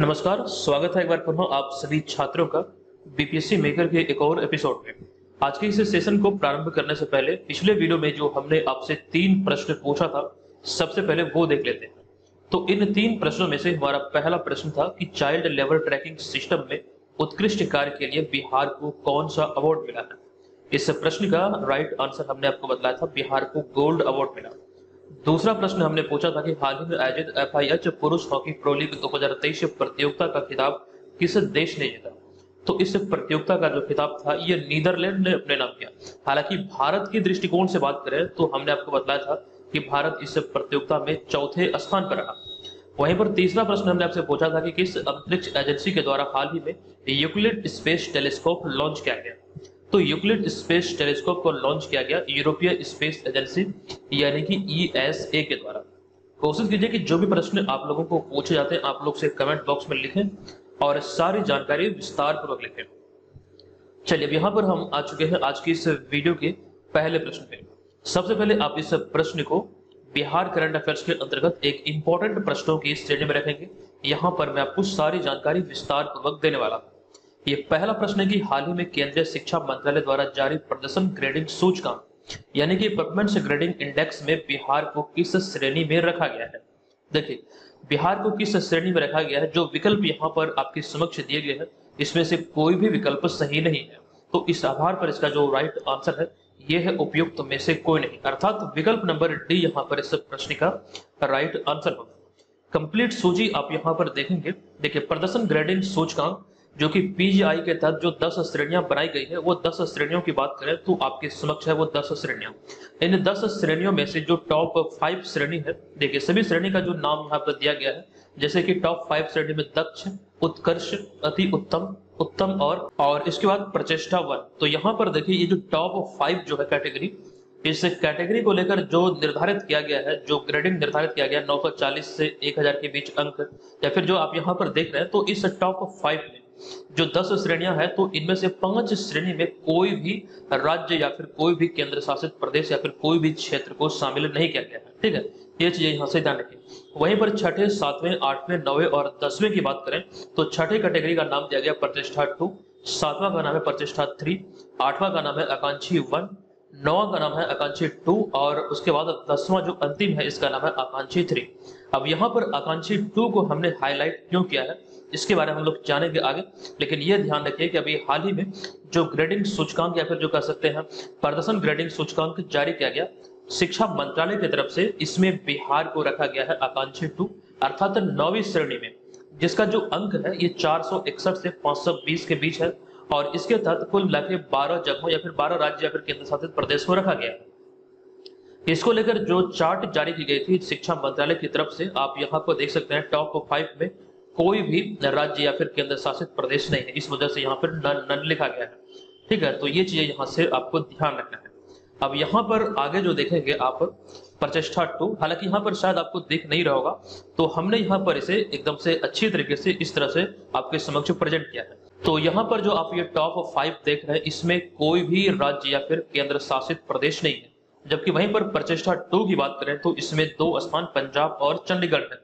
नमस्कार, स्वागत है एक बार पुनः आप सभी छात्रों का बीपीएससी मेकर के एक और एपिसोड में। आज के इस सेशन को प्रारंभ करने से पहले पिछले वीडियो में जो हमने आपसे तीन प्रश्न पूछा था, सबसे पहले वो देख लेते हैं। तो इन तीन प्रश्नों में से हमारा पहला प्रश्न था कि चाइल्ड लेबर ट्रैकिंग सिस्टम में उत्कृष्ट कार्य के लिए बिहार को कौन सा अवार्ड मिला है? इस प्रश्न का राइट आंसर हमने आपको बताया था, बिहार को गोल्ड अवार्ड मिला। दूसरा प्रश्न हमने पूछा था कि हाल ही में आयोजित एफ़ आई एच पुरुष हॉकी प्रो लीग 2023 प्रतियोगिता का खिताब किस देश ने जीता? तो इस प्रतियोगिता का जो खिताब था, ये नीदरलैंड ने अपने नाम किया। हालाँकि भारत की दृष्टिकोण से बात करें तो हमने आपको बताया था कि भारत इस प्रतियोगिता में चौथे स्थान पर रहा। वहीं पर तीसरा प्रश्न हमने आपसे पूछा था कि किस अंतरिक्ष एजेंसी के द्वारा हाल ही में यूक्लिड स्पेस टेलीस्कोप लॉन्च किया गया? तो यूक्लिड स्पेस टेलीस्कोप को लॉन्च किया गया यूरोपीय स्पेस एजेंसी यानी कि ईएसए के द्वारा। कोशिश कीजिए कि जो भी प्रश्न आप लोगों को पूछे जाते हैं, आप लोग से कमेंट बॉक्स में लिखें और सारी जानकारी विस्तार पूर्वक लिखें। चलिए, अब यहाँ पर हम आ चुके हैं आज की इस वीडियो के पहले प्रश्न पे। सबसे पहले आप इस प्रश्न को बिहार करंट अफेयर्स के अंतर्गत एक इंपॉर्टेंट प्रश्नों की श्रेणी में रखेंगे। यहाँ पर मैं आपको सारी जानकारी विस्तार पूर्वक देने वाला हूँ। ये पहला प्रश्न है कि हाल ही में केंद्रीय शिक्षा मंत्रालय द्वारा जारी प्रदर्शन ग्रेडिंग सूचकांक यानी कि परफॉर्मेंस ग्रेडिंग इंडेक्स में बिहार को किस श्रेणी में रखा गया है? देखिए, बिहार को किस श्रेणी में रखा गया है? जो विकल्प यहाँ पर आपके समक्ष दिए गए हैं, इसमें से कोई भी विकल्प सही नहीं है। तो इस आधार पर इसका जो राइट आंसर है यह है उपयुक्त में से कोई नहीं। अर्थात विकल्प नंबर डी यहाँ पर इस प्रश्न का राइट आंसर होगा। कंप्लीट सूची आप यहाँ पर देखेंगे। देखिए, प्रदर्शन ग्रेडिंग सूचकांक जो कि पीजीआई के तहत जो 10 श्रेणियाँ बनाई गई है, वो 10 श्रेणियों की बात करें तो आपके समक्ष है वो 10 श्रेणियाँ। इन 10 श्रेणियों में से जो टॉप फाइव श्रेणी है, देखिए सभी श्रेणी का जो नाम यहाँ पर दिया गया है, जैसे कि टॉप फाइव श्रेणी में दक्ष, उत्कर्ष, अति उत्तम उत्तम और और इसके बाद प्रचेष्टा वन। तो यहाँ पर देखिए ये जो टॉप फाइव जो है कैटेगरी इस कैटेगरी को लेकर जो निर्धारित किया गया है, जो ग्रेडिंग निर्धारित किया गया 940 से 1000 के बीच अंक, या फिर जो आप यहाँ पर देख रहे हैं तो इस टॉप फाइव में जो दस श्रेणियाँ हैं तो इनमें से पाँच श्रेणी में कोई भी राज्य या फिर कोई भी केंद्र शासित प्रदेश या फिर कोई भी क्षेत्र को शामिल नहीं किया गया है। ठीक है? ये चीज़ें यहाँ से ध्यान रखें। वहीं पर छठे, सातवें, आठवें, नौवे और दसवें की बात करें तो छठे कैटेगरी का नाम दिया गया प्रतिष्ठा टू, सातवां का नाम है प्रतिष्ठा थ्री, आठवां का नाम है आकांक्षी वन, नौवा का नाम है आकांक्षी टू और उसके बाद दसवां जो अंतिम है, इसका नाम है आकांक्षी थ्री। अब यहाँ पर आकांक्षी टू को हमने हाईलाइट क्यों किया है? इसके बारे में हम लोग जानेंगे आगे, लेकिन यह ध्यान रखिए कि अभी हाल ही में जो ग्रेडिंग सूचकांक या फिर जो कह सकते हैं, प्रदर्शन ग्रेडिंग सूचकांक जारी किया गया, शिक्षा मंत्रालय की तरफ़ से इसमें बिहार को रखा गया है आकांक्षी टू, अर्थात नौवीं श्रेणी में, जिसका जो अंक है, ये चार से पाँच के बीच है, और इसके तहत कुल मिला के बारह जगहों या फिर बारह राज्य या फिर केंद्र शासित प्रदेश को रखा गया है। इसको लेकर जो चार्ट जारी की गई थी शिक्षा मंत्रालय की तरफ़ से, आप यहाँ पर देख सकते हैं, टॉप फाइव में कोई भी राज्य या फिर केंद्र शासित प्रदेश नहीं है, इस वजह से यहाँ पर नन लिखा गया है। ठीक है? तो ये चीज़ें यहाँ से आपको ध्यान रखना है। अब यहाँ पर आगे जो देखेंगे आप, प्रचेष्टा टू, हालाँकि यहाँ पर शायद आपको देख नहीं रहा होगा तो हमने यहाँ पर इसे एकदम से अच्छी तरीके से इस तरह से आपके समक्ष प्रेजेंट किया है। तो यहाँ पर जो आप ये टॉप फाइव देख रहे हैं, इसमें कोई भी राज्य या फिर केंद्र शासित प्रदेश नहीं है। जबकि वहीं पर प्रचेष्टा टू की बात करें तो इसमें दो स्थान, पंजाब और चंडीगढ़ है।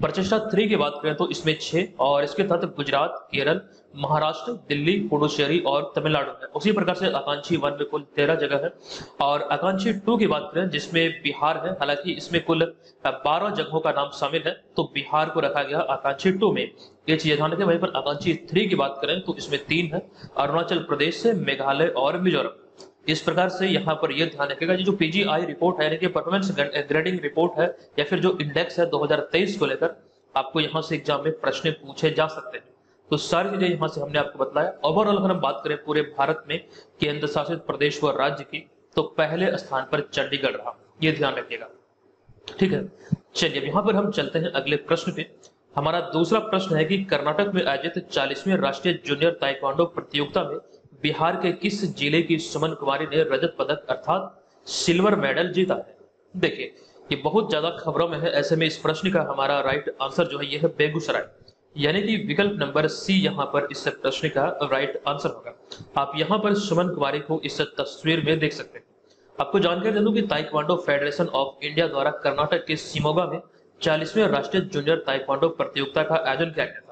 प्रचेष्टा थ्री की बात करें तो इसमें छह और इसके तहत गुजरात, केरल, महाराष्ट्र, दिल्ली, पुडुचेरी और तमिलनाडु है। उसी प्रकार से आकांक्षी वन में कुल तेरह जगह है। और आकांक्षी टू की बात करें, जिसमें बिहार है, हालाँकि इसमें कुल बारह जगहों का नाम शामिल है तो बिहार को रखा गया आकांक्षी टू में। ये चीज़ ध्यान रखें, वहीं पर आकांक्षी थ्री की बात करें तो इसमें तीन है। अरुणाचल प्रदेश मेघालय और मिजोरम। इस प्रकार से यहाँ पर यह ध्यान रखेगा जो पीजीआई रिपोर्ट है, यानी कि परफॉर्मेंस ग्रेडिंग रिपोर्ट है, या फिर जो इंडेक्स है 2023 को लेकर, आपको यहाँ से एग्ज़ाम में प्रश्न पूछे जा सकते हैं। तो सारी चीज़ें यहाँ से हमने आपको बताया। ओवरऑल अगर हम बात करें पूरे भारत में केंद्र शासित प्रदेश व राज्य की तो पहले स्थान पर चंडीगढ़ रहा। ये ध्यान रखिएगा। ठीक है? चलिए यहाँ पर हम चलते हैं अगले प्रश्न पे। हमारा दूसरा प्रश्न है कि कर्नाटक में आयोजित चालीसवें राष्ट्रीय जूनियर ताइक्वांडो प्रतियोगिता में बिहार के किस ज़िले की सुमन कुमारी ने रजत पदक अर्थात सिल्वर मेडल जीता है? देखिए, ये बहुत ज़्यादा खबरों में है, ऐसे में इस प्रश्न का हमारा राइट आंसर जो है यह है बेगूसराय। यानी कि विकल्प नंबर सी यहाँ पर इस प्रश्न का राइट आंसर होगा। आप यहाँ पर सुमन कुमारी को इस तस्वीर में देख सकते हैं। आपको जानकारी दे दूँ कि ताइक्वांडो फेडरेशन ऑफ़ इंडिया द्वारा कर्नाटक के सिमोगा में चालीसवें राष्ट्रीय जूनियर ताइक्वांडो प्रतियोगिता का आयोजन किया गया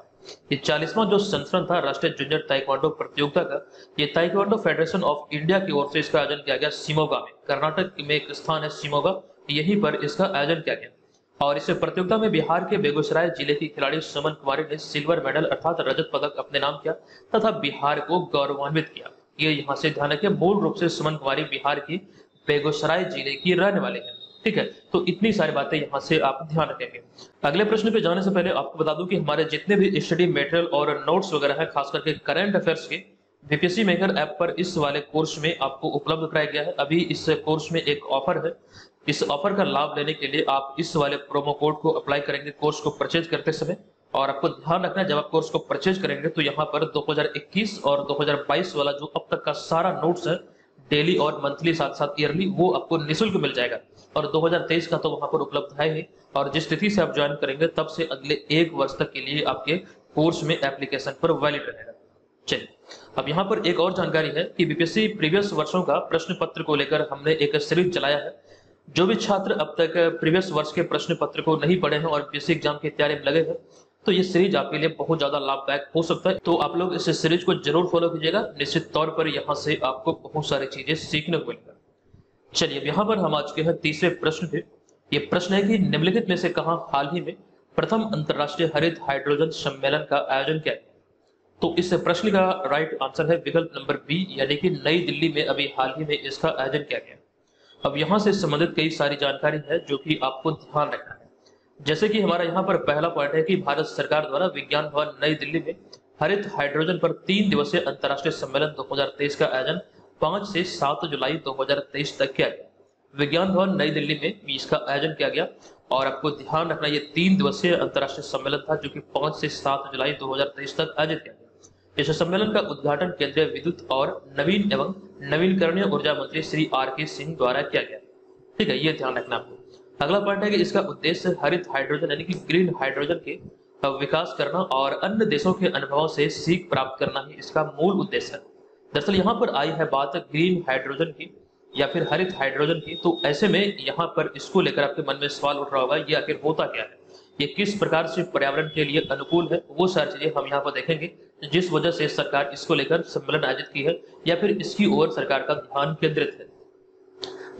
ये चालीसवां जो संस्करण था, राष्ट्रीय जूनियर ताइक्वांडो प्रतियोगिता का, ये ताइक्वांडो फेडरेशन ऑफ़ इंडिया की ओर से इसका आयोजन किया गया सिमोगा में। कर्नाटक में एक स्थान है सिमोगा, यहीं पर इसका आयोजन किया गया। और इस प्रतियोगिता में बिहार के बेगूसराय ज़िले की खिलाड़ी सुमन कुमारी ने सिल्वर मेडल अर्थात रजत पदक अपने नाम किया तथा बिहार को गौरवान्वित किया। ये यहाँ से ध्यान रखें मूल रूप से सुमन कुमारी बिहार की बेगूसराय ज़िले की रहने वाले हैं। ठीक है? तो इतनी सारी बातें यहाँ से आप ध्यान रखेंगे। अगले प्रश्न पे जाने से पहले आपको बता दूँ कि हमारे जितने भी स्टडी मटेरियल और नोट्स वगैरह है, खास करके करंट अफेयर्स के बीपीएससी मेकर ऐप पर इस वाले कोर्स में आपको उपलब्ध कराया गया है। अभी इस कोर्स में एक ऑफ़र है। इस ऑफ़र का लाभ लेने के लिए आप इस वाले प्रोमो कोड को अप्लाई करेंगे कोर्स को परचेज करते समय। और आपको ध्यान रखना है, जब आप कोर्स को परचेज करेंगे तो यहाँ पर 2021 और 2022 वाला जो अब तक का सारा नोट्स है डेली और मंथली साथ साथ ईयरली वो आपको निःशुल्क मिल जाएगा। और 2023 का तो वहाँ पर उपलब्ध है ही। और जिस तिथि से आप ज्वाइन करेंगे, तब से अगले एक वर्ष तक के लिए आपके कोर्स में एप्लीकेशन पर वैलिड रहेगा। चलिए, अब यहाँ पर एक और जानकारी है कि बीपीएससी प्रीवियस वर्षों का प्रश्न पत्र को लेकर हमने एक सीरीज़ चलाया है। जो भी छात्र अब तक प्रीवियस वर्ष के प्रश्न पत्र को नहीं पढ़े हैं और बीपीएससी एग्ज़ाम की तैयारी में लगे हैं तो ये सीरीज़ आपके लिए बहुत ज़्यादा लाभदायक हो सकता है। तो आप लोग इस सीरीज़ को ज़रूर फॉलो कीजिएगा। निश्चित तौर पर यहाँ से आपको बहुत सारी चीज़ें सीखने को मिलेगा। चलिए, यहाँ पर हम आज के हैं तीसरे प्रश्न पे। ये प्रश्न है कि निम्नलिखित में से कहा हाल ही में प्रथम अंतरराष्ट्रीय हरित हाइड्रोजन सम्मेलन का आयोजन किया गया? तो इस प्रश्न का राइट आंसर है विकल्प नंबर बी यानी कि नई दिल्ली में अभी हाल ही में इसका आयोजन किया गया। अब यहाँ से संबंधित कई सारी जानकारी है जो कि आपको ध्यान रखना है। जैसे कि हमारा यहाँ पर पहला पॉइंट है कि भारत सरकार द्वारा विज्ञान भवन नई दिल्ली में हरित हाइड्रोजन पर तीन दिवसीय अंतर्राष्ट्रीय सम्मेलन 2023 का आयोजन पाँच से सात जुलाई 2023 तक किया गया। विज्ञान भवन नई दिल्ली में भी इसका आयोजन किया गया और आपको ध्यान रखना, ये तीन दिवसीय अंतर्राष्ट्रीय सम्मेलन था जो कि पाँच से सात जुलाई 2023 तक आयोजित किया गया। इस सम्मेलन का उद्घाटन केंद्रीय विद्युत और नवीन एवं नवीनकरणीय ऊर्जा मंत्री श्री आर के सिंह द्वारा किया गया। ठीक है, ये ध्यान रखना आपको। अगला पॉइंट है कि इसका उद्देश्य हरित हाइड्रोजन यानी कि ग्रीन हाइड्रोजन के विकास करना और अन्य देशों के अनुभवों से सीख प्राप्त करना ही इसका मूल उद्देश्य है। दरअसल यहाँ पर आई है बात ग्रीन हाइड्रोजन की या फिर हरित हाइड्रोजन की। तो ऐसे में यहाँ पर इसको लेकर आपके मन में सवाल उठ रहा होगा, ये आखिर होता क्या है? ये किस प्रकार से पर्यावरण के लिए अनुकूल है? वो सारी चीज़ें हम यहाँ पर देखेंगे, जिस वजह से सरकार इसको लेकर सम्मेलन आयोजित की है या फिर इसकी ओर सरकार का ध्यान केंद्रित है।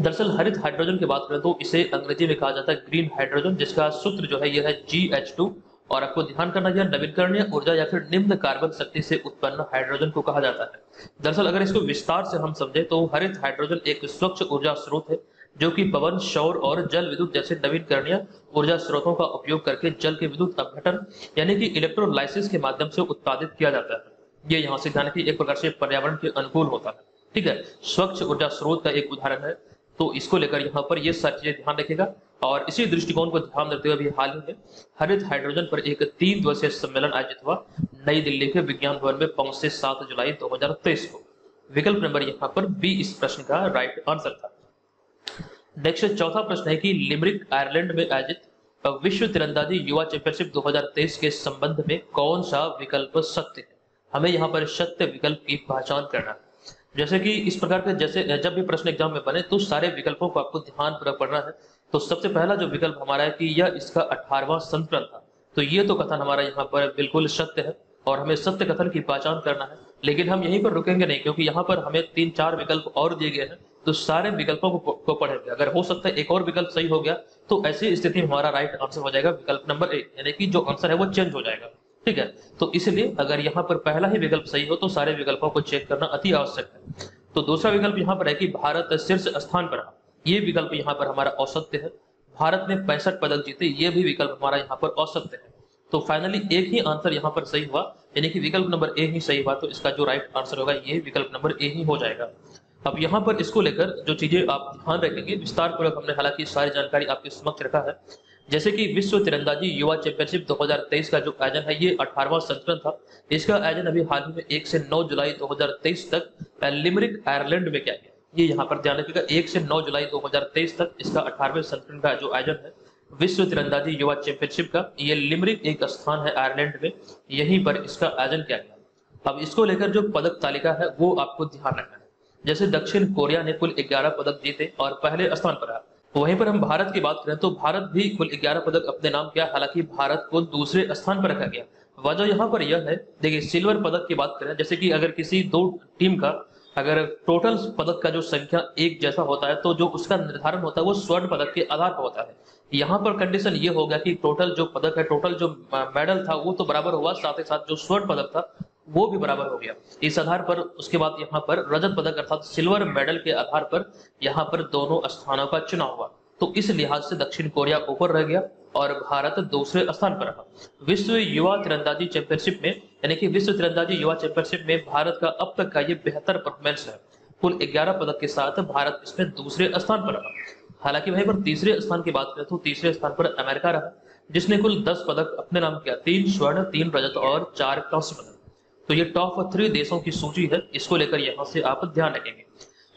दरअसल हरित हाइड्रोजन की बात करें तो इसे अंग्रेज़ी में कहा जाता है ग्रीन हाइड्रोजन, जिसका सूत्र जो है, यह है जी एच टू और आपको ध्यान करना यह नवीकरणीय ऊर्जा या फिर निम्न कार्बन शक्ति से उत्पन्न हाइड्रोजन को कहा जाता है। दरअसल अगर इसको विस्तार से हम समझे तो हरित हाइड्रोजन एक स्वच्छ ऊर्जा स्रोत है, जो कि पवन, सौर और जल विद्युत जैसे नवीकरणीय ऊर्जा स्रोतों का उपयोग करके जल के विद्युत अपघटन, यानी कि इलेक्ट्रोलाइसिस के माध्यम से उत्पादित किया जाता है। ये यहाँ से ध्यान की एक प्रकार से पर्यावरण के अनुकूल होता है। ठीक है? स्वच्छ ऊर्जा स्रोत का एक उदाहरण है तो इसको लेकर यहाँ पर ये सारी चीज़ें ध्यान रखेगा और इसी दृष्टिकोण को ध्यान रखते हुए अभी हाल ही में हरित हाइड्रोजन पर एक तीन दिवसीय सम्मेलन आयोजित हुआ, नई दिल्ली के विज्ञान भवन में पाँच से सात जुलाई 2023 को। विकल्प नंबर यहाँ पर बी इस प्रश्न का राइट आंसर था। नेक्स्ट चौथा प्रश्न है कि लिमरिक आयरलैंड में आयोजित विश्व तिरंदाजी युवा चैंपियनशिप 2023 के संबंध में कौन सा विकल्प सत्य है? हमें यहाँ पर सत्य विकल्प की पहचान करना है। जैसे कि इस प्रकार के जैसे, जब भी प्रश्न एग्ज़ाम में बने तो सारे विकल्पों को आपको ध्यान पूर्वक पढ़ना है। तो सबसे पहला जो विकल्प हमारा है कि यह इसका अठारवा संस्करण था। तो ये तो कथन हमारा यहाँ पर बिल्कुल सत्य है और हमें सत्य कथन की पहचान करना है। लेकिन हम यहीं पर रुकेंगे नहीं क्योंकि यहाँ पर हमें तीन चार विकल्प और दिए गए हैं तो सारे विकल्पों को, को पढ़ेंगे अगर हो सकता है एक और विकल्प सही हो गया तो ऐसी स्थिति में हमारा राइट आंसर हो जाएगा विकल्प नंबर एक यानी कि जो आंसर है वो चेंज हो जाएगा। ठीक है? तो इसलिए अगर यहाँ पर पहला ही विकल्प सही हो तो सारे विकल्पों को चेक करना अति आवश्यक है। तो दूसरा विकल्प यहाँ पर है कि भारत शीर्ष स्थान पर ये विकल्प यहाँ पर हमारा औसत्य है। भारत ने पैंसठ पदक जीते, ये भी विकल्प हमारा यहाँ पर औसत्य है। तो फाइनली एक ही आंसर यहाँ पर सही हुआ, यानी कि विकल्प नंबर ए ही सही हुआ तो इसका जो राइट आंसर होगा, ये विकल्प नंबर ए ही हो जाएगा। अब यहाँ पर इसको लेकर जो चीज़ें आप ध्यान रखेंगे विस्तार पूर्वक हमने हालाँकि सारी जानकारी आपके समक्ष रखा है। जैसे कि विश्व तिरंदाजी युवा चैंपियनशिप 2023 का जो आयोजन है, ये अठारवा संस्करण था। इसका आयोजन अभी हाल ही में एक से नौ जुलाई 2023 तक लिमरिक आयरलैंड में किया गया। ये यहाँ पर ध्यान रखिएगा, एक से नौ जुलाई 2023 तक इसका अठारहवें संस्करण का जो आयोजन है, विश्व तिरंदाजी युवा चैंपियनशिप का, ये लिमरिक एक स्थान है आयरलैंड में, यहीं पर इसका आयोजन किया गया। अब इसको लेकर जो पदक तालिका है, वो आपको ध्यान रखना है। जैसे दक्षिण कोरिया ने कुल ग्यारह पदक जीते और पहले स्थान पर रहा। वहीं पर हम भारत की बात करें तो भारत भी कुल ग्यारह पदक अपने नाम किया, हालाँकि भारत को दूसरे स्थान पर रखा गया। वजह यहाँ पर यह है, देखिए, सिल्वर पदक की बात करें, जैसे कि अगर किसी दो टीम का अगर टोटल पदक का जो संख्या एक जैसा होता है तो जो उसका निर्धारण होता है, वो स्वर्ण पदक के आधार पर होता है। यहाँ पर कंडीशन ये हो गया कि टोटल जो पदक है टोटल जो मेडल था, वो तो बराबर हुआ, साथ ही साथ जो स्वर्ण पदक था, वो भी बराबर हो गया। इस आधार पर, उसके बाद यहाँ पर रजत पदक अर्थात सिल्वर मेडल के आधार पर यहाँ पर दोनों स्थानों का चुनाव हुआ। तो इस लिहाज से दक्षिण कोरिया ऊपर रह गया और भारत दूसरे स्थान पर रहा। विश्व युवा तिरंदाजी चैंपियनशिप में, यानी कि विश्व तिरंदाजी युवा चैंपियनशिप में भारत का अब तक का ये बेहतर परफॉर्मेंस है। कुल 11 पदक के साथ भारत इसमें दूसरे स्थान पर रहा। हालाँकि वहीं पर तीसरे स्थान की बात करें तो तीसरे स्थान पर अमेरिका रहा, जिसने कुल 10 पदक अपने नाम किया, तीन स्वर्ण, तीन रजत और चार कांस्य पदक। तो ये टॉप थ्री देशों की सूची है, इसको लेकर यहाँ से आप ध्यान रखेंगे।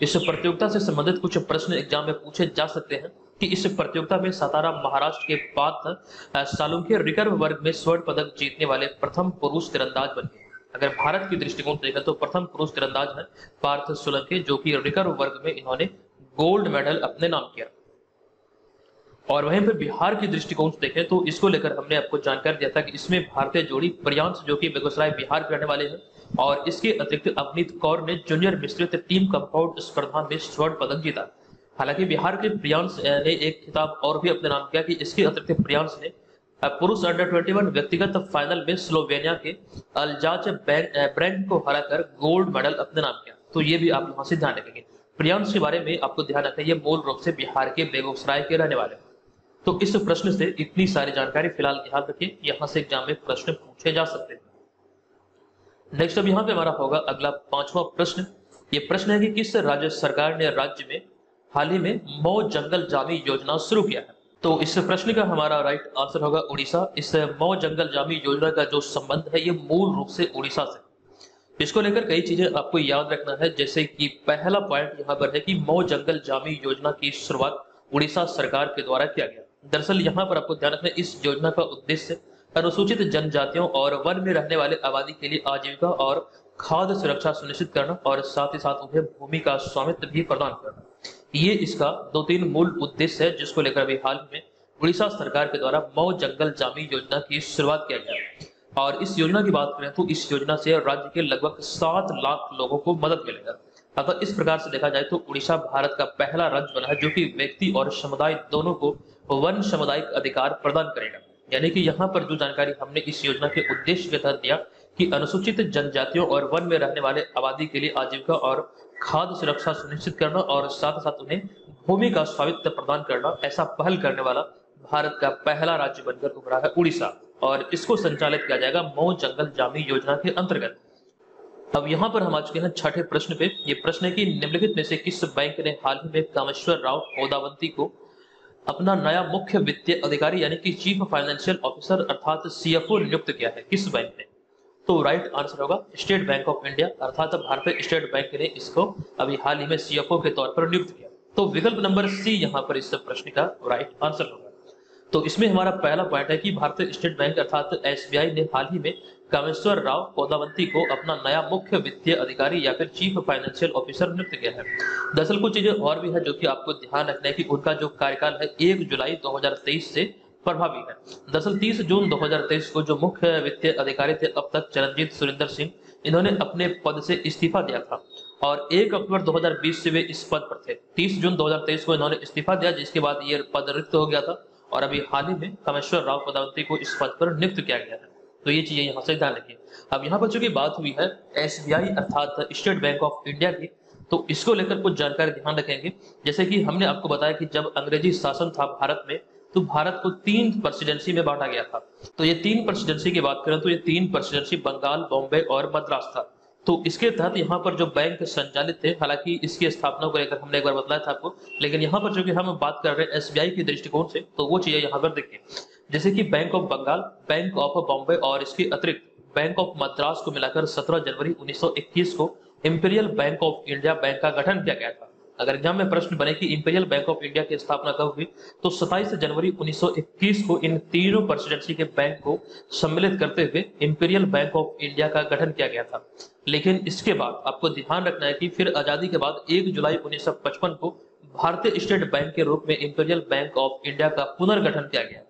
इस प्रतियोगिता से संबंधित कुछ प्रश्न एग्ज़ाम में पूछे जा सकते हैं। कि इस प्रतियोगिता में सातारा महाराष्ट्र के पात्र सालुंके रिकर्व वर्ग में स्वर्ण पदक जीतने वाले प्रथम पुरुष तीरंदाज बने। अगर भारत की दृष्टिकोण देखें तो प्रथम पुरुष तीरंदाज है पार्थ सोलंके, जो कि रिकर्व वर्ग में इन्होंने गोल्ड मेडल अपने नाम किया। और वहीं पर बिहार की दृष्टिकोण से देखें तो इसको लेकर हमने आपको जानकारी दिया था कि इसमें भारतीय जोड़ी प्रियांश जो कि बेगूसराय बिहार के रहने वाले हैं और इसके अतिरिक्त अवनीत कौर ने जूनियर मिश्रित टीम कंपाउंड स्पर्धा में स्वर्ण पदक जीता। हालाँकि बिहार के प्रियांश ने एक खिताब और भी अपने नाम किया कि इसके अतिरिक्त प्रियांश ने। पुरुष अंडर 21 व्यक्तिगत फाइनल में स्लोवेनिया के अल्जाच ब्रैंड को हराकर गोल्ड मेडल अपने नाम किया। तो ये भी आप यहाँ से ध्यान रखेंगे। प्रियांश के बारे में आपको ध्यान रखना ये मूल रूप से बिहार के बेगूसराय के रहने वाले तो इस प्रश्न से इतनी सारी जानकारी फ़िलहाल ध्यान रखिए यहाँ से एग्ज़ाम में प्रश्न पूछे जा सकते हैं। नेक्स्ट अब यहाँ पे हमारा होगा अगला पांचवा प्रश्न। ये प्रश्न है कि किस राज्य सरकार ने राज्य में हाल ही में मौ जंगल जामी योजना शुरू किया है। तो इस प्रश्न का हमारा राइट आंसर होगा उड़ीसा। इस मौ जंगल जामी योजना का जो संबंध है, ये मूल रूप से उड़ीसा से। इसको लेकर कई चीज़ें आपको याद रखना है, जैसे कि पहला पॉइंट यहाँ पर है कि मौ जंगल जामी योजना की शुरुआत उड़ीसा सरकार के द्वारा किया गया। दरअसल यहाँ पर आपको ध्यान रखना इस योजना का उद्देश्य अनुसूचित जनजातियों और वन में रहने वाले आबादी के लिए आजीविका और खाद्य सुरक्षा सुनिश्चित करना और साथ ही साथ उन्हें भूमि का स्वामित्व भी प्रदान करना। ये इसका दो तीन मूल उद्देश्य है, जिसको लेकर अभी हाल में उड़ीसा सरकार के द्वारा मऊ जंगल जामी योजना की शुरुआत किया गया। और इस योजना की बात करें तो इस योजना से राज्य के लगभग सात लाख लोगों को मदद मिलेगा। अगर इस प्रकार से देखा जाए तो उड़ीसा भारत का पहला राज्य बना है, जो कि व्यक्ति और समुदाय दोनों को वन सामुदायिक अधिकार प्रदान करेगा। यानी कि यहाँ पर जो जानकारी हमने इस योजना के उद्देश्य के तहत दिया कि अनुसूचित जनजातियों और वन में रहने वाले आबादी के लिए आजीविका और खाद्य सुरक्षा सुनिश्चित करना और साथ साथ उन्हें भूमि का स्वामित्व प्रदान करना, ऐसा पहल करने वाला भारत का पहला राज्य बनकर उभरा है उड़ीसा। और इसको संचालित किया जाएगा मऊ जंगल जामी योजना के अंतर्गत। अब यहाँ पर हम आ चुके हैं छठे प्रश्न पे। ये प्रश्न है कि निम्नलिखित में से किस बैंक ने हाल ही में कामेश्वर राव ओदावंती को अपना नया मुख्य वित्तीय अधिकारी यानी कि चीफ फाइनेंशियल ऑफिसर अर्थात सीएफओ नियुक्त किया है? किस बैंक ने? तो राइट आंसर होगा स्टेट बैंक ऑफ़ इंडिया अर्थात भारतीय स्टेट बैंक ने इसको अभी हाल ही में सीएफओ के तौर पर नियुक्त किया। तो विकल्प नंबर सी यहाँ पर इस प्रश्न का राइट आंसर होगा। तो इसमें हमारा पहला पॉइंट है कि भारतीय स्टेट बैंक अर्थात एसबीआई ने हाल ही में कामेश्वर राव पौदावंती को अपना नया मुख्य वित्तीय अधिकारी या फिर चीफ फाइनेंशियल ऑफिसर नियुक्त किया है। दरअसल कुछ चीज़ें और भी है जो कि आपको ध्यान रखना है कि उनका जो कार्यकाल है एक जुलाई 2023 से प्रभावी है। दरअसल 30 जून 2023 को जो मुख्य वित्तीय अधिकारी थे, अब तक चरणजीत सुरेंद्र सिंह, इन्होंने अपने पद से इस्तीफा दिया था और 1 अक्टूबर 2020 से वे इस पद पर थे। 30 जून 2023 को इन्होंने इस्तीफा दिया, जिसके बाद ये पद रिक्त हो गया था और अभी हाल ही में कामेश्वर राव पदावंती को इस पद पर नियुक्त किया गया है। तो ये चीज़ें यहाँ से ध्यान रखिए। अब यहाँ पर चूँकि बात हुई है एसबीआई अर्थात स्टेट बैंक ऑफ़ इंडिया की तो इसको लेकर कुछ जानकारी ध्यान रखेंगे। जैसे कि हमने आपको बताया कि जब अंग्रेज़ी शासन था भारत में तो भारत को तीन प्रेसिडेंसी में बांटा गया था। तो ये तीन प्रेसिडेंसी की बात करें तो ये तीन प्रेसिडेंसी बंगाल, बॉम्बे और मद्रास था। तो इसके तहत यहाँ पर जो बैंक संचालित थे, हालाँकि इसकी स्थापना को लेकर हमने एक बार बताया था आपको, लेकिन यहाँ पर जो कि हम बात कर रहे हैं एसबीआई के दृष्टिकोण से तो वो चीज़ें यहाँ पर देखिए। जैसे कि Bank of Bengal Bank of Bombay और इसके अतिरिक्त बैंक ऑफ़ मद्रास को मिलाकर 17 जनवरी 1921 को Imperial Bank of India bank का गठन किया गया था। अगर एग्ज़ाम में प्रश्न बने कि इंपीरियल बैंक ऑफ़ इंडिया की स्थापना कब हुई तो 27 जनवरी 1921 को इन तीनों प्रेसिडेंसी के बैंक को सम्मिलित करते हुए इंपीरियल बैंक ऑफ़ इंडिया का गठन किया गया था। लेकिन इसके बाद आपको ध्यान रखना है कि फिर आज़ादी के बाद 1 जुलाई 1955 को भारतीय स्टेट बैंक के रूप में इंपीरियल बैंक ऑफ़ इंडिया का पुनर्गठन किया गया।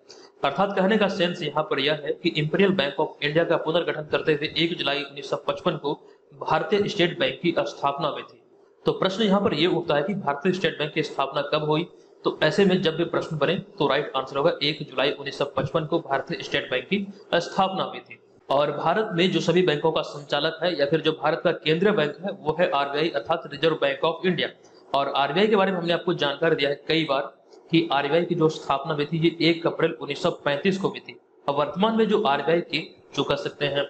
अर्थात कहने का सेंस यहाँ पर यह है कि इंपीरियल बैंक ऑफ़ इंडिया का पुनर्गठन करते हुए 1 जुलाई 1955 को भारतीय स्टेट बैंक की स्थापना हुई थी। तो प्रश्न यहाँ पर यह उठता है कि भारतीय स्टेट बैंक की स्थापना कब हुई? तो ऐसे में जब भी प्रश्न बने तो राइट आंसर होगा। एक जुलाई 1955 को भारतीय स्टेट बैंक की स्थापना हुई थी। और भारत में जो सभी बैंकों का संचालक है, या फिर जो भारत का केंद्रीय बैंक है, वो है आरबीआई अर्थात रिज़र्व बैंक ऑफ़ इंडिया और आरबीआई के बारे में हमने आपको जानकारी दिया है कई बार कि आरबीआई की जो स्थापना हुई थी, ये एक अप्रैल 1935 को हुई थी। अब वर्तमान में जो आरबीआई के, जो कह सकते हैं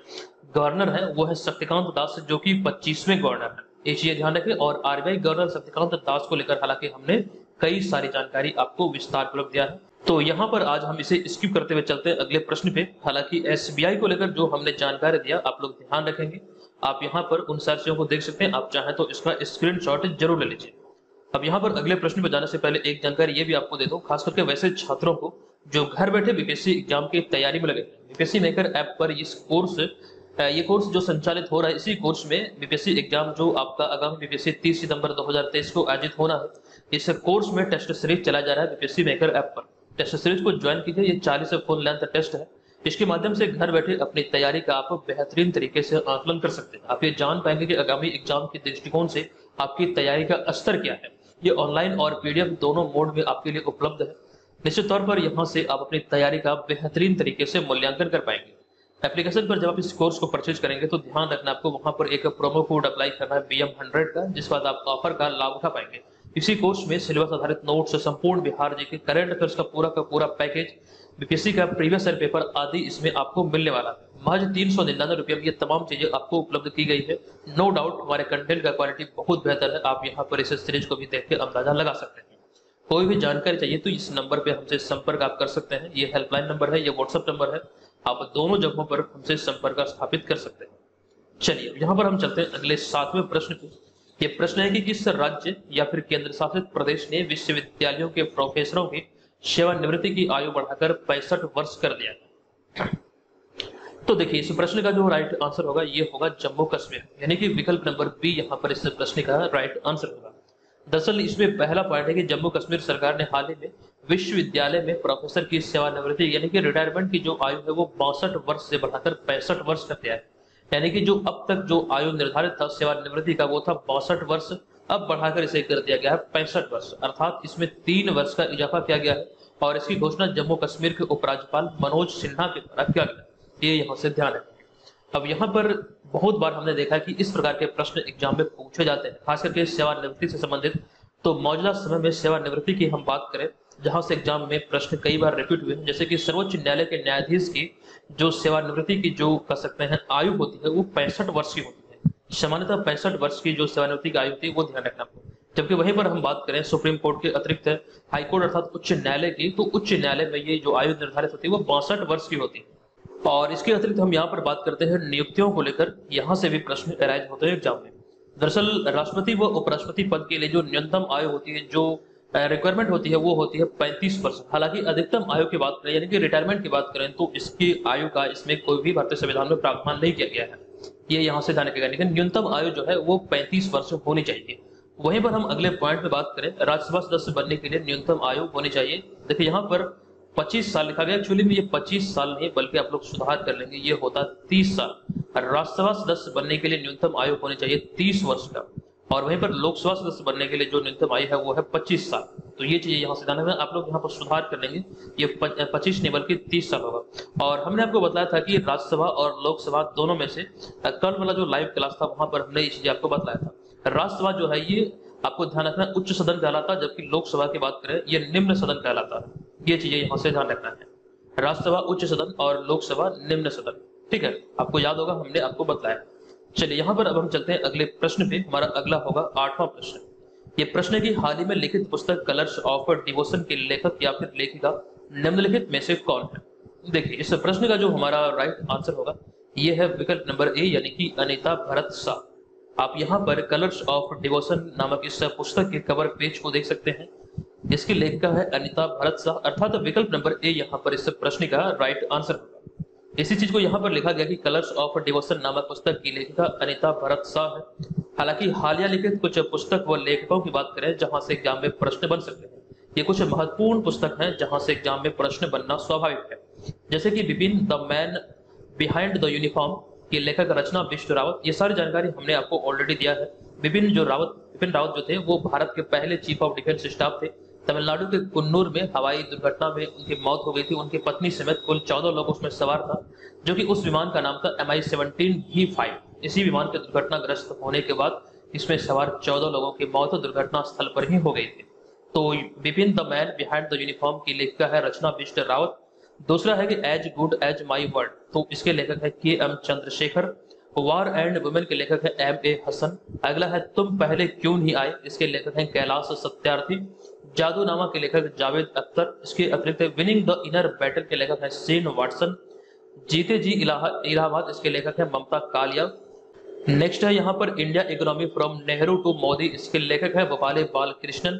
गवर्नर है, वो है शक्तिकांत दास, जो की पच्चीसवें गवर्नर है। ये ध्यान रखें, और आरबीआई गवर्नर शक्तिकांत दास को लेकर हालाँकि हमने कई सारी जानकारी आपको विस्तार पूर्वक दिया है। तो यहाँ पर आज हम इसे स्किप करते हुए चलते हैं अगले प्रश्न पे। हालाँकि एसबीआई को लेकर जो हमने जानकारी दिया, आप लोग ध्यान रखेंगे। आप यहाँ पर उन सार्थियों को देख सकते हैं, आप चाहें तो इसका स्क्रीन ज़रूर ले लीजिए। अब यहाँ पर अगले प्रश्न पे जाने से पहले एक जानकारी ये भी आपको दे दो, खास करके वैसे छात्रों को जो घर बैठे बीपीएससी एग्ज़ाम की तैयारी में लगे बीपीएससी मेकर ऐप पर इस कोर्स ये कोर्स जो संचालित हो रहा है, इसी कोर्स में बीपीएससी एग्ज़ाम जो आपका आगामी बीपीएससी 30 सितंबर 2023 को आयोजित होना है इस कोर्स में टेस्ट सीरीज़ चलाया जा रहा है बीपीएससी मेकर ऐप पर। टेस्ट सीरीज़ को ज्वाइन कीजिए, ये चालीस फुल लेंथ टेस्ट है। इसके माध्यम से घर बैठे अपनी तैयारी का आप बेहतरीन तरीके से आकलन कर सकते हैं। आप ये जान पाएँगे कि आगामी एग्ज़ाम के दृष्टिकोण से आपकी तैयारी का स्तर क्या है। ये ऑनलाइन और पीडीएफ दोनों मोड में आपके लिए उपलब्ध है। निश्चित तौर पर यहाँ से आप अपनी तैयारी का बेहतरीन तरीके से मूल्यांकन कर पाएँगे। एप्लीकेशन पर जब आप इस कोर्स को परचेज करेंगे तो ध्यान रखना आपको वहाँ पर एक प्रोमो कोड अप्लाई करना है बी एम हंड्रेड का, जिस बाद आप ऑफ़र का लाभ उठा पाएँगे। इसी कोर्स में सिलेबस आधारित नोट्स संपूर्ण बिहार जी के करंट अफेयर्स का पूरा का पूरा पैकेज बीपीएससी का प्रीवियस ईयर पेपर आदि इसमें आपको मिलने वाला है। महज तीन सौ निन्यानवे रुपये में ये तमाम चीज़ें आपको उपलब्ध की गई है। नो डाउट हमारे कंटेंट का क्वालिटी बहुत बेहतर है। आप यहाँ पर इस सीरीज़ को भी देख के अंदाज़ा लगा सकते हैं। कोई भी जानकारी चाहिए तो इस नंबर पे हमसे संपर्क आप कर सकते हैं। ये हेल्पलाइन नंबर है, ये व्हाट्सअप नंबर है। आप दोनों जगहों पर हमसे संपर्क स्थापित कर सकते हैं। चलिए, यहाँ पर हम चलते हैं अगले सातवें प्रश्न पे ये प्रश्न है कि किस राज्य या फिर केंद्र शासित प्रदेश ने विश्वविद्यालयों के प्रोफेसरों की सेवानिवृत्ति की आयु बढ़ाकर पैंसठ वर्ष कर दिया तो देखिए, इस प्रश्न का जो राइट आंसर होगा, ये होगा जम्मू कश्मीर। यानी कि विकल्प नंबर बी यहाँ पर इस प्रश्न का राइट आंसर होगा। दरअसल इसमें पहला पॉइंट है कि जम्मू कश्मीर सरकार ने हाल ही में विश्वविद्यालय में प्रोफेसर की सेवानिवृत्ति यानी कि रिटायरमेंट की जो आयु है वो बासठ वर्ष से बढ़ाकर पैंसठ वर्ष कर दिया है। यानी कि जो अब तक जो आयु निर्धारित था सेवानिवृत्ति का वो था बासठ वर्ष, अब बढ़ाकर इसे कर दिया गया है पैंसठ वर्ष। अर्थात इसमें तीन वर्ष का इजाफा किया गया है और इसकी घोषणा जम्मू कश्मीर के उपराज्यपाल मनोज सिन्हा के द्वारा किया गया ये यहाँ से ध्यान है अब यहाँ पर बहुत बार हमने देखा है कि इस प्रकार के प्रश्न एग्ज़ाम में पूछे जाते हैं, खास करके सेवानिवृत्ति से संबंधित। तो मौजूदा समय में सेवानिवृत्ति की हम बात करें जहाँ से एग्ज़ाम में प्रश्न कई बार रिपीट हुए जैसे कि सर्वोच्च न्यायालय के न्यायाधीश की जो सेवानिवृत्ति की जो कह सकते हैं, आयु होती है, वो पैंसठ वर्ष की होती है। सामान्यतः पैंसठ वर्ष की जो सेवानिवृत्ति की आयु होती है, वो ध्यान रखना जबकि वहीं पर हम बात करें, सुप्रीम कोर्ट के अतिरिक्त हाईकोर्ट अर्थात उच्च न्यायालय की तो उच्च न्यायालय में ये जो आयु निर्धारित होती है, वो बासठ वर्ष की होती है। और इसके अतिरिक्त हम यहाँ पर बात करते हैं नियुक्तियों को लेकर। यहाँ से भी प्रश्न अराइज होते हैं एग्ज़ाम में। दरअसल राष्ट्रपति व उपराष्ट्रपति पद के लिए जो न्यूनतम आयु होती है, जो रिक्वायरमेंट होती है, वो होती है पैंतीस वर्ष हालाँकि अधिकतम आयु की बात करें, यानी कि रिटायरमेंट की बात करें तो इसकी आयु का इसमें कोई भी भारतीय संविधान में प्रावधान नहीं किया गया है। ये यहाँ से जाने के लेकिन न्यूनतम आयु जो है, वो पैंतीस वर्ष होनी चाहिए। वहीं पर हम अगले पॉइंट पे बात करें, राज्यसभा सदस्य बनने के लिए न्यूनतम आयु होनी चाहिए। देखिए, यहाँ पर 25 साल लिखा गया एक्चुअली में ये 25 साल नहीं, बल्कि आप लोग सुधार कर लेंगे, ये होता 30 साल। राज्यसभा सदस्य बनने के लिए न्यूनतम आयु होनी चाहिए 30 वर्ष का। और वहीं पर लोकसभा सदस्य बनने के लिए जो न्यूनतम आयु है, वो है 25 साल। तो ये चीज़ें यहाँ से जाना है। आप लोग यहाँ पर सुधार कर लेंगे। ये पच्चीस नहीं, बल्कि तीस साल होगा। और हमने आपको बताया था कि राज्यसभा और लोकसभा दोनों में से कल वाला जो लाइव क्लास था, वहाँ पर हमने ये चीज़ें आपको बताया था। राज्यसभा जो है, ये आपको ध्यान रखना उच्च सदन कहलाता है जबकि लोकसभा की बात करें, ये निम्न सदन कहलाता। है ये चीज़ें यहाँ से ध्यान रखना है। राज्यसभा उच्च सदन और लोकसभा निम्न सदन। ठीक है? आपको याद होगा, हमने आपको बताया। चलिए, यहाँ पर अब हम चलते हैं अगले प्रश्न पे। हमारा अगला होगा आठवां प्रश्न। ये प्रश्न की हाल ही में लिखित पुस्तक कलर्स ऑफ़ डिवोशन के लेखक या फिर लेखिका निम्नलिखित में से कौन है? देखिए, इस प्रश्न का जो हमारा राइट आंसर होगा, ये है विकल्प नंबर ए यानी कि अनिता भरत शाह। आप यहाँ पर कलर्स ऑफ़ डिवोशन नामक इस पुस्तक के कवर पेज को देख सकते हैं। इसकी लेखिका है अनिता भरत शाह। अर्थात विकल्प नंबर ए यहाँ पर इस प्रश्न का राइट आंसर होगा। इसी चीज़ को यहाँ पर लिखा गया कि कलर्स ऑफ़ डिवोशन नामक पुस्तक की लेखिका अनिता भरत शाह है। हालाँकि हालिया लिखित कुछ पुस्तक व लेखकों की बात करें, जहाँ से एग्ज़ाम में प्रश्न बन सकते हैं। ये कुछ महत्वपूर्ण पुस्तक हैं, जहाँ से एग्ज़ाम में प्रश्न बनना स्वाभाविक है। जैसे कि Vipin, the man, behind the uniform के लेखक रचना बिष्ट रावत, ये सारी जानकारी हमने आपको ऑलरेडी दिया है। विपिन जो रावत, विपिन रावत जो थे, वो भारत के पहले चीफ ऑफ़ डिफेंस स्टाफ थे। तमिलनाडु के कुन्नूर में हवाई दुर्घटना में उनकी मौत हो गई थी। उनकी पत्नी समेत कुल चौदह लोग उसमें सवार था, जो कि उस विमान का नाम था एम आई सेवनटीन ही फाइव इसी विमान के दुर्घटनाग्रस्त होने के बाद इसमें सवार चौदह लोगों की मौत दुर्घटना स्थल पर ही हो गई थी। तो Vipin the man, behind the uniform की लेखिका है रचना बिष्ट रावत। दूसरा है कि as good as my world तो इसके लेखक है K M Chandrashekhar. War and women के लेखक है एम ए हसन। अगला है तुम पहले क्यों नहीं आए? इसके लेखक हैं कैलाश सत्यार्थी। जादू नामा के लेखक जावेद अख्तर, इसके अतिरिक्त विनिंग द इनर बैटल के लेखक है सेन वाटसन, जीते जी इलाहाबाद इसके लेखक है ममता कालिया। नेक्स्ट है यहाँ पर India economy from Nehru to Modi इसके लेखक है Bhopale Balakrishnan.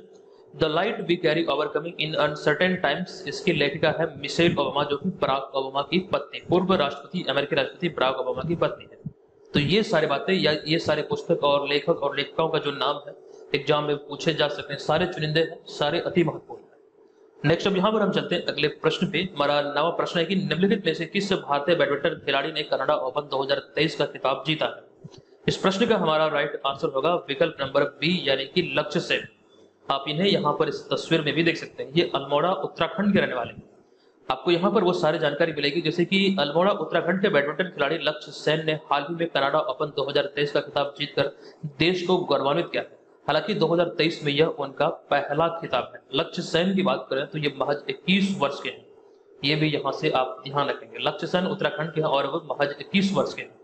The light we carry overcoming in uncertain times इसकी लेखिका है मिशेल ओबामा जो कि बराक ओबामा की पत्नी, पूर्व राष्ट्रपति, अमेरिकी राष्ट्रपति बराक ओबामा की पत्नी है। तो ये सारी बातें या ये सारे पुस्तक और लेखक और लेखिकाओं का जो नाम है एग्ज़ाम में पूछे जा सकते हैं सारे चुनिंदे हैं, सारे अति महत्वपूर्ण है। नेक्स्ट अब यहाँ पर हम चलते हैं अगले प्रश्न पे। हमारा नवा प्रश्न है कि निम्नलिखित में से किस भारतीय बैडमिंटन खिलाड़ी ने कनाडा ओपन 2023 का खिताब जीता है? इस प्रश्न का हमारा राइट आंसर होगा विकल्प नंबर बी यानी कि लक्ष्य सेन आप इन्हें यहाँ पर इस तस्वीर में भी देख सकते हैं। ये अल्मोड़ा, उत्तराखंड के रहने वाले हैं। आपको यहाँ पर वो सारी जानकारी मिलेगी, जैसे कि अल्मोड़ा, उत्तराखंड के बैडमिंटन खिलाड़ी लक्ष्य सेन ने हाल ही में कनाडा ओपन 2023 का खिताब जीतकर देश को गौरवान्वित किया है। हालाँकि 2023 में यह उनका पहला खिताब है। लक्ष्य सेन की बात करें तो ये महज 21 वर्ष के हैं। ये भी यहाँ से आप ध्यान रखेंगे। लक्ष्य सेन उत्तराखंड के हैं और वो महज 21 वर्ष के हैं।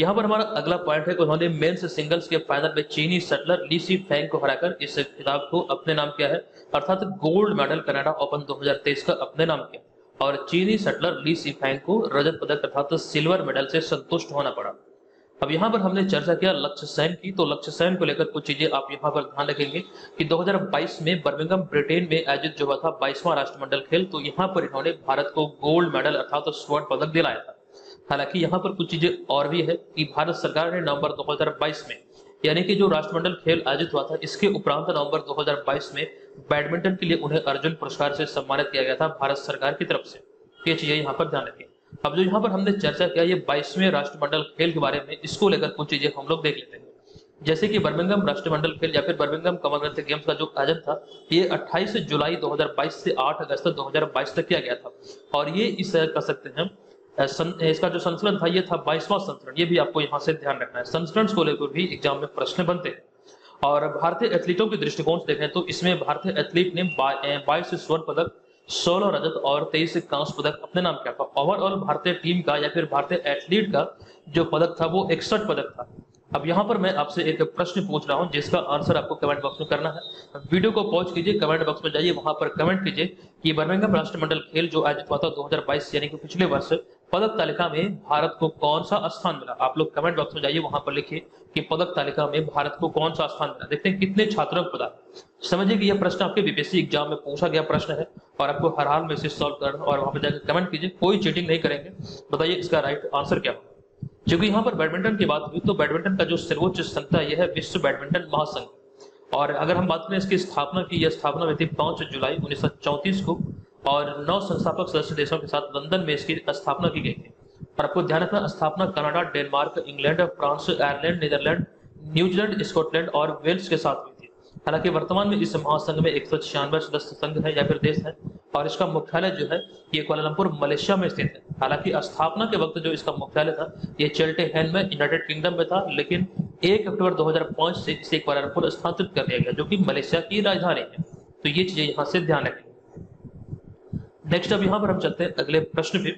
यहाँ पर हमारा अगला पॉइंट है कि उन्होंने मेंस सिंगल्स के फाइनल में चीनी सटलर लीसी फैंग को हराकर इस खिताब को अपने नाम किया है। अर्थात गोल्ड मेडल कनाडा ओपन 2023 का अपने नाम किया। और चीनी सटलर ली सी फैंग को रजत पदक अर्थात सिल्वर मेडल से संतुष्ट होना पड़ा। अब यहाँ पर हमने चर्चा किया लक्ष्य सैन की तो लक्ष्य सैन को लेकर कुछ चीज़ें आप यहाँ पर ध्यान रखेंगे कि 2022 में बर्मिंगम, ब्रिटेन में आयोजित जो हुआ था बाईसवां राष्ट्रमंडल खेल तो यहाँ पर इन्होंने भारत को गोल्ड मेडल अर्थात तो स्वर्ण पदक दिलाया था। हालाँकि यहाँ पर कुछ चीज़ें और भी है कि भारत सरकार ने नवंबर 2022 में, यानी कि जो राष्ट्रमंडल खेल आयोजित हुआ था, इसके उपरांत नवंबर 2022 में बैडमिंटन के लिए उन्हें अर्जुन पुरस्कार से सम्मानित किया गया था भारत सरकार की तरफ़ से। ये चीज़ें यहाँ पर ध्यान रखें अब जो यहाँ पर हमने चर्चा किया, ये बाईसवें राष्ट्रमंडल खेल के बारे में, इसको लेकर कुछ चीज़ें हम लोग देख लेते हैं। जैसे कि बर्मिंगम राष्ट्रमंडल खेल या फिर बर्मिंगम कॉमनवेल्थ गेम्स का जो आयोजन था, ये 28 जुलाई 2022 से 8 अगस्त 2022 तक किया गया था। और ये इस कह सकते हैं इसका जो संस्करण था, ये था बाईसवां संस्करण। ये भी आपको यहाँ से ध्यान रखना है। संस्करण को लेकर भी एग्ज़ाम में प्रश्न बनते हैं। और भारतीय एथलीटों के दृष्टिकोण से देखें तो इसमें भारतीय एथलीट ने बाईस स्वर्ण पदक सोलह रजत और तेईस कांस्य पदक अपने नाम किया था ओवरऑल भारतीय टीम का या फिर भारतीय एथलीट का जो पदक था वो इकसठ पदक था। अब यहाँ पर मैं आपसे एक प्रश्न पूछ रहा हूँ, जिसका आंसर आपको कमेंट बॉक्स में करना है। वीडियो को पॉज कीजिए, कमेंट बॉक्स में जाइए, वहाँ पर कमेंट कीजिए कि बर्मिंगम राष्ट्रमंडल खेल जो आयोजित हुआ था 2022 यानी कि पिछले वर्ष पदक तालिका में भारत को कौन सा स्थान मिला? आप लोग कमेंट बॉक्स में जाइए, वहाँ पर लिखिए कि पदक तालिका में भारत को कौन सा स्थान मिला? देखते हैं कितने छात्रों को पता समझिए कि यह प्रश्न आपके बीपीएससी एग्ज़ाम में पूछा गया प्रश्न है और आपको हर हाल में इसे सॉल्व करना और वहाँ पर जाकर कमेंट कीजिए, कोई चीटिंग नहीं करेंगे। बताइए इसका राइट आंसर क्या क्योंकि यहाँ पर बैडमिंटन की बात हुई तो बैडमिंटन का जो सर्वोच्च संस्था यह है विश्व बैडमिंटन महासंघ। और अगर हम बात करें इसकी स्थापना की, यह स्थापना हुई थी पाँच जुलाई उन्नीस सौ चौंतीस को। और नौ संस्थापक सदस्य देशों के साथ लंदन में इसकी स्थापना की गई थी। और आपको ध्यान रखना, स्थापना Canada, Denmark, England, France, Ireland, Netherland, New Zealand, Scotland और वेल्स के साथ हुई थी। हालाँकि वर्तमान में इस महासंघ में एक सौ छियानवे सदस्य संघ है या फिर देश है और इसका मुख्यालय जो है, ये कोलालमपुर मलेशिया में स्थित है। हालाँकि स्थापना के वक्त जो इसका मुख्यालय था, ये चेल्टे हैन में, यूनाइटेड किंगडम में था, लेकिन एक अक्टूबर 2005 से इसे कोलालमपुर स्थानांतरित कर दिया गया, जो कि मलेशिया की राजधानी है। तो ये चीज़ें यहाँ से ध्यान रखें। नेक्स्ट अब यहाँ पर हम चलते हैं अगले प्रश्न पे।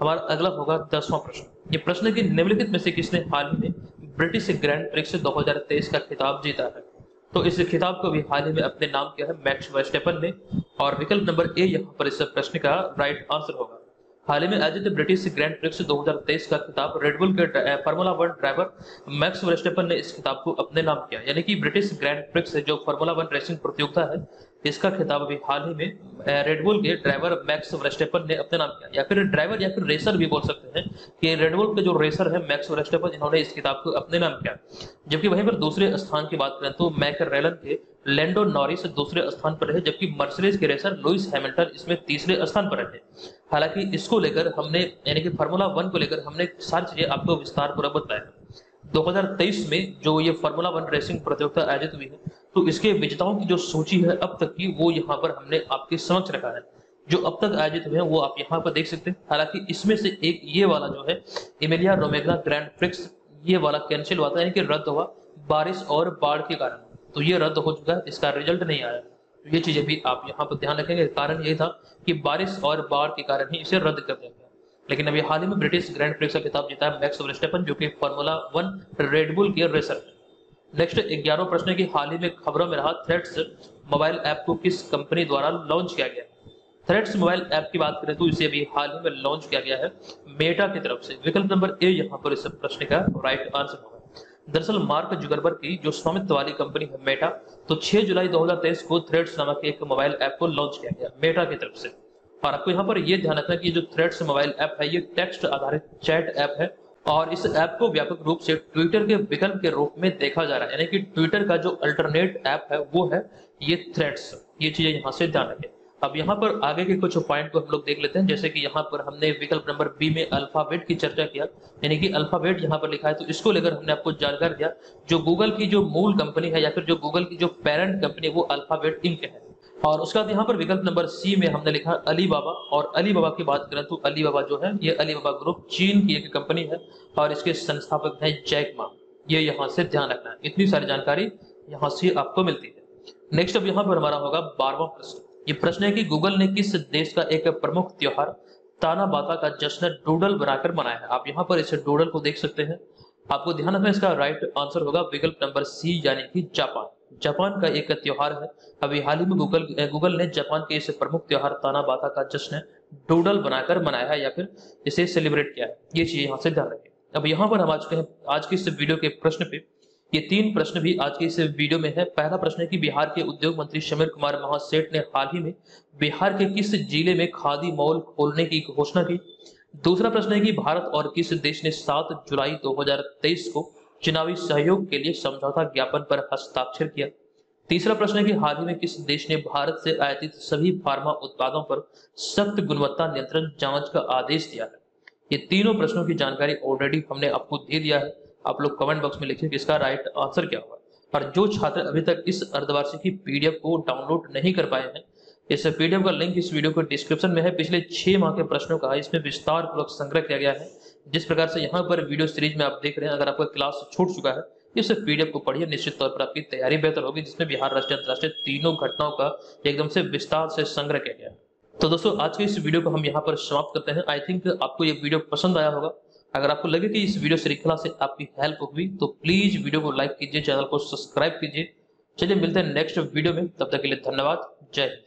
हमारा अगला होगा दसवां प्रश्न। ये प्रश्न की निम्नलिखित में से किसने हाल ही में ब्रिटिश ग्रैंड प्रिक्स 2023 का खिताब जीता है? तो इस खिताब को भी हाल ही में अपने नाम किया है मैक्स वेस्टेपन ने, और विकल्प नंबर ए यहाँ पर इस प्रश्न का राइट आंसर होगा। हाल ही में आयोजित ब्रिटिश ग्रैंड प्रिक्स 2023 का खिताब रेडबुल के formula one driver Max Verstappen ने इस खिताब को अपने नाम किया। यानी कि ब्रिटिश ग्रैंड प्रिक्स जो फार्मूला वन रेसिंग प्रतियोगिता है इसका खिताब अभी हाल ही में रेडबुल के ड्राइवर मैक्स वेस्टेपन ने अपने नाम किया। या फिर ड्राइवर या फिर रेसर भी बोल सकते हैं कि रेडबुल के जो रेसर है मैक्स वेस्टेपन इन्होंने इस किताब को अपने नाम किया। जबकि वहीं पर दूसरे स्थान की बात करें तो मैकर रेलन के लैंडो नॉरिस दूसरे स्थान पर रहे, जबकि मर्सिडीज के रेसर लुइस हैमिल्टन इसमें तीसरे स्थान पर रहे। हालाँकि इसको लेकर हमने, यानी कि फार्मूला वन को लेकर हमने सारी चीज़ें आपको विस्तार पूर्वक बताया। 2023 में जो ये फार्मूला वन रेसिंग प्रतियोगिता आयोजित हुई है तो इसके विजेताओं की जो सूची है अब तक की, वो यहाँ पर हमने आपके समक्ष रखा है। जो अब तक आयोजित हुए हैं, वो आप यहाँ पर देख सकते हैं। हालाँकि इसमें से एक ये वाला जो है इमेलिया रोमेग्ना ग्रैंड फ्रिक्स ये वाला कैंसिल हुआ था, यानी कि रद्द हुआ बारिश और बाढ़ के कारण। तो ये रद्द हो चुका है, इसका रिज़ल्ट नहीं आया। तो ये चीज़ें भी आप यहाँ पर ध्यान रखेंगे। कारण ये था कि बारिश और बाढ़ के कारण ही इसे रद्द कर दिया गया। लेकिन अभी हाल ही में ब्रिटिश ग्रैंड प्रिक्स का खिताब जीता है मैक्स जो कि फार्मूला वन रेडबुल के रेसर है। नेक्स्ट ग्यारह प्रश्न की हाल ही में खबरों में रहा थ्रेड्स मोबाइल ऐप को किस कंपनी द्वारा लॉन्च किया गया? थ्रेड्स मोबाइल ऐप की बात करें तो इसे अभी हाल ही में लॉन्च किया गया है मेटा की तरफ़ से। विकल्प नंबर ए यहाँ पर इस प्रश्न का राइट आंसर होगा। दरअसल, मार्क जुगरबर की, जो स्वामित्व वाली कंपनी है मेटा तो 6 जुलाई 2023 को थ्रेड्स नामक एक मोबाइल ऐप को लॉन्च किया गया मेटा की तरफ़ से। और आपको यहाँ पर यह ध्यान रखना कि जो थ्रेड्स मोबाइल ऐप है, ये टेक्स्ट आधारित चैट ऐप है। और इस ऐप को व्यापक रूप से ट्विटर के विकल्प के रूप में देखा जा रहा है। यानी कि ट्विटर का जो अल्टरनेट ऐप है, वो है ये थ्रेड्स ये चीज़ें यहाँ से ध्यान रखें। अब यहाँ पर आगे के कुछ पॉइंट को हम लोग देख लेते हैं। जैसे कि यहाँ पर हमने विकल्प नंबर बी में अल्फ़ाबेट की चर्चा किया। यानी कि अल्फ़ाबेट यहाँ पर लिखा है। तो इसको लेकर हमने आपको जानकारी दिया। जो गूगल की जो मूल कंपनी है या फिर जो गूगल की जो पेरेंट कंपनी वो अल्फ़ाबेट इंक है। और उसके बाद यहाँ पर विकल्प नंबर सी में हमने लिखा अली बाबा और अली बाबा की बात करें तो अली बाबा जो है, ये अली बाबा ग्रुप चीन की एक कंपनी है, और इसके संस्थापक है जैकमा ये यहाँ से ध्यान रखना है। इतनी सारी जानकारी यहाँ से आपको मिलती है। नेक्स्ट अब यहाँ पर हमारा होगा बारवा प्रश्न। ये प्रश्न है कि गूगल ने किस देश का एक प्रमुख त्योहार ताना बाता का जश्न डूडल बनाकर मनाया है? आप यहाँ पर इस डूडल को देख सकते हैं। आपको ध्यान रखना इसका राइट आंसर होगा विकल्प नंबर सी यानी कि जापान। जापान का एक त्योहार है। अभी हाल ही में गूगल गूगल ने जापान के इस प्रमुख त्योहार ताना बाता का जश्न डूडल बनाकर मनाया है या फिर इसे सेलिब्रेट किया है, ये चीज़ यहाँ से ध्यान रखें अब यहाँ पर हम आज के आज की इस वीडियो के प्रश्न पे, ये तीन प्रश्न भी आज के इस वीडियो में है। पहला प्रश्न है कि बिहार के उद्योग मंत्री समीर कुमार महासेठ ने हाल ही में बिहार के किस ज़िले में खादी मॉल खोलने की घोषणा की? दूसरा प्रश्न है कि भारत और किस देश ने 7 जुलाई 2023 को चुनावी सहयोग के लिए समझौता ज्ञापन पर हस्ताक्षर किया। तीसरा प्रश्न है कि हाल ही में किस देश ने भारत से आयातित सभी फार्मा उत्पादों पर सख्त गुणवत्ता नियंत्रण जाँच का आदेश दिया है? ये तीनों प्रश्नों की जानकारी ऑलरेडी हमने आपको दे दिया है। आप लोग कमेंट बॉक्स में लिखिए कि इसका राइट आंसर क्या होगा। और जो छात्र अभी तक इस अर्धवार्षिकी पीडीएफ को डाउनलोड नहीं कर पाए हैं, इस पीडीएफ का लिंक इस वीडियो के डिस्क्रिप्शन में है। पिछले छह माह के प्रश्नों का इसमें विस्तार पूर्वक संग्रह किया गया है। जिस प्रकार से यहाँ पर वीडियो सीरीज़ में आप देख रहे हैं, अगर आपका क्लास छूट चुका है इस पीडीएफ को पढ़िए, निश्चित तौर पर आपकी तैयारी बेहतर होगी, जिसमें बिहार राष्ट्रीय अंतर्राष्ट्रीय तीनों घटनाओं का एकदम से विस्तार से संग्रह किया गया तो दोस्तों, आज के इस वीडियो को हम यहाँ पर समाप्त करते हैं। आई थिंक आपको ये वीडियो पसंद आया होगा। अगर आपको लगे कि इस वीडियो श्रृंखला से आपकी हेल्प हुई तो प्लीज़ वीडियो को लाइक कीजिए, चैनल को सब्सक्राइब कीजिए। चलिए मिलते हैं नेक्स्ट वीडियो में, तब तक के लिए धन्यवाद। जय हिंद।